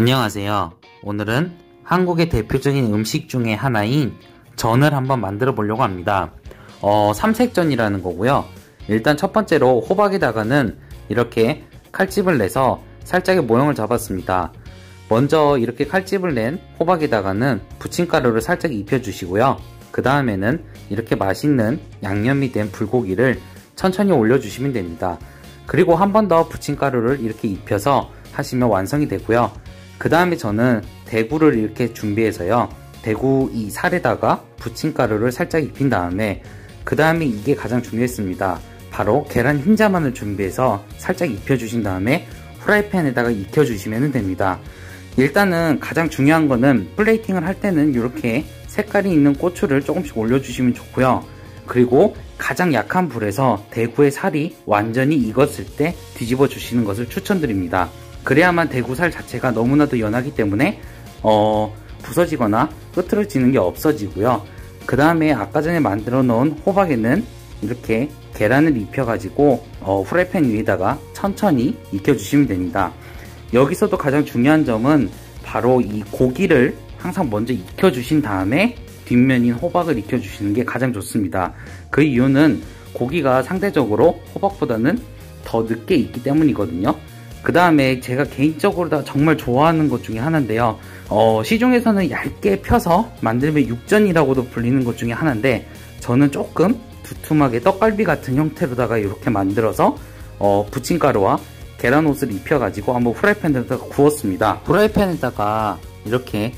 안녕하세요. 오늘은 한국의 대표적인 음식 중에 하나인 전을 한번 만들어 보려고 합니다. 어, 삼색전이라는 거고요. 일단 첫 번째로 호박에다가는 이렇게 칼집을 내서 살짝의 모형을 잡았습니다. 먼저 이렇게 칼집을 낸 호박에다가는 부침가루를 살짝 입혀주시고요. 그 다음에는 이렇게 맛있는 양념이 된 불고기를 천천히 올려주시면 됩니다. 그리고 한 번 더 부침가루를 이렇게 입혀서 하시면 완성이 되고요. 그 다음에 저는 대구를 이렇게 준비해서요. 대구 이 살에다가 부침가루를 살짝 입힌 다음에 그 다음에 이게 가장 중요했습니다. 바로 계란 흰자만을 준비해서 살짝 입혀주신 다음에 프라이팬에다가 익혀주시면 됩니다. 일단은 가장 중요한 거는 플레이팅을 할 때는 이렇게 색깔이 있는 고추를 조금씩 올려주시면 좋고요. 그리고 가장 약한 불에서 대구의 살이 완전히 익었을 때 뒤집어 주시는 것을 추천드립니다. 그래야만 대구살 자체가 너무나도 연하기 때문에 어, 부서지거나 끄트러지는 게 없어지고요. 그 다음에 아까 전에 만들어 놓은 호박에는 이렇게 계란을 입혀 가지고 어, 프라이팬 위에다가 천천히 익혀 주시면 됩니다. 여기서도 가장 중요한 점은 바로 이 고기를 항상 먼저 익혀 주신 다음에 뒷면인 호박을 익혀 주시는 게 가장 좋습니다. 그 이유는 고기가 상대적으로 호박보다는 더 늦게 익기 때문이거든요. 그 다음에 제가 개인적으로 정말 좋아하는 것 중에 하나인데요. 어, 시중에서는 얇게 펴서 만들면 육전이라고도 불리는 것 중에 하나인데 저는 조금 두툼하게 떡갈비 같은 형태로다가 이렇게 만들어서 어, 부침가루와 계란옷을 입혀가지고 한번 프라이팬에다가 구웠습니다. 프라이팬에다가 이렇게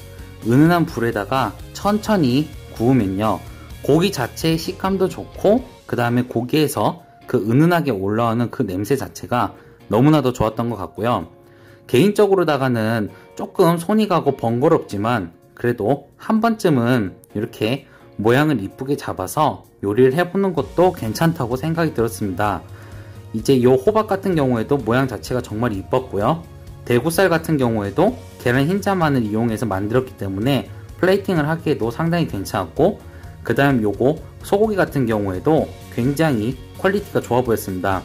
은은한 불에다가 천천히 구우면요. 고기 자체의 식감도 좋고 그 다음에 고기에서 그 은은하게 올라오는 그 냄새 자체가 너무나도 좋았던 것 같고요. 개인적으로다가는 조금 손이 가고 번거롭지만 그래도 한 번쯤은 이렇게 모양을 이쁘게 잡아서 요리를 해보는 것도 괜찮다고 생각이 들었습니다. 이제 요 호박 같은 경우에도 모양 자체가 정말 이뻤고요. 대구살 같은 경우에도 계란 흰자만을 이용해서 만들었기 때문에 plating을 하기에도 상당히 괜찮았고 그 다음 요거 소고기 같은 경우에도 굉장히 quality가 좋아 보였습니다.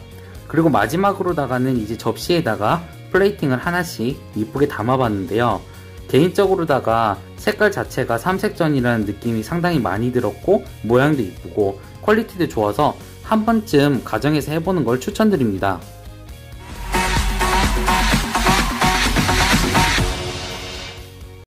그리고 마지막으로다가는 이제 접시에다가 plating을 하나씩 이쁘게 담아봤는데요. 개인적으로다가 색깔 자체가 삼색전이라는 느낌이 상당히 많이 들었고 모양도 이쁘고 quality도 좋아서 한 번쯤 가정에서 해보는 걸 추천드립니다.